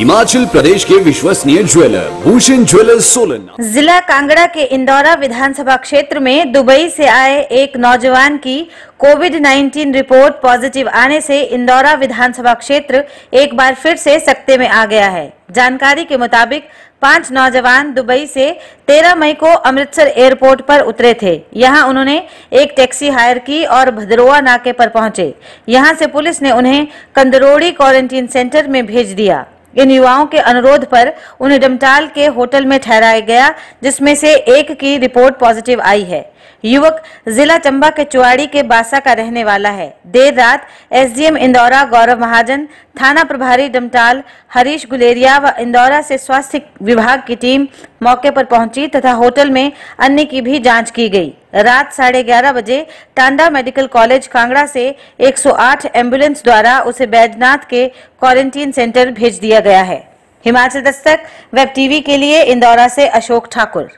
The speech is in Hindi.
हिमाचल प्रदेश के विश्वसनीय ज्वेलर, भूषण ज्वेलर्स सोलन जिला कांगड़ा के इंदौरा विधानसभा क्षेत्र में दुबई से आए एक नौजवान की कोविड 19 रिपोर्ट पॉजिटिव आने से इंदौरा विधानसभा क्षेत्र एक बार फिर से सकते में आ गया है। जानकारी के मुताबिक, पाँच नौजवान दुबई से 13 मई को अमृतसर एयरपोर्ट पर उतरे थे। यहाँ उन्होंने एक टैक्सी हायर की और भदरोआ नाके पर पहुँचे। यहाँ से पुलिस ने उन्हें कंदरोड़ी क्वारंटीन सेंटर में भेज दिया। इन युवाओं के अनुरोध पर उन्हें डमटाल के होटल में ठहराया गया, जिसमें से एक की रिपोर्ट पॉजिटिव आई है। युवक जिला चंबा के चुआड़ी के बासा का रहने वाला है। देर रात एसडीएम इंदौरा गौरव महाजन, थाना प्रभारी डमटाल, हरीश गुलेरिया व इंदौरा से स्वास्थ्य विभाग की टीम मौके पर पहुँची तथा होटल में अन्य की भी जाँच की गई। रात साढ़े ग्यारह बजे टांडा मेडिकल कॉलेज कांगड़ा से 108 एंबुलेंस द्वारा उसे बैजनाथ के क्वारंटीन सेंटर भेज दिया गया है। हिमाचल दस्तक, वेब टीवी के लिए इंदौरा से अशोक ठाकुर।